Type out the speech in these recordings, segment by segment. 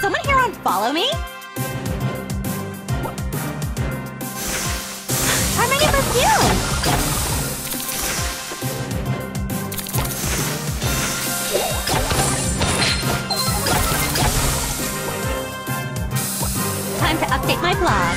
someone here on follow me? My new perfume! Time to update my blog.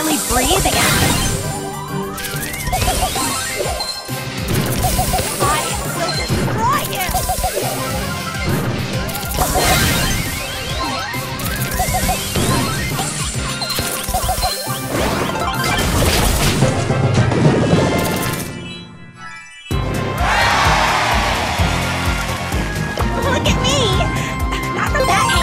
finally breathe again. I! Look at me!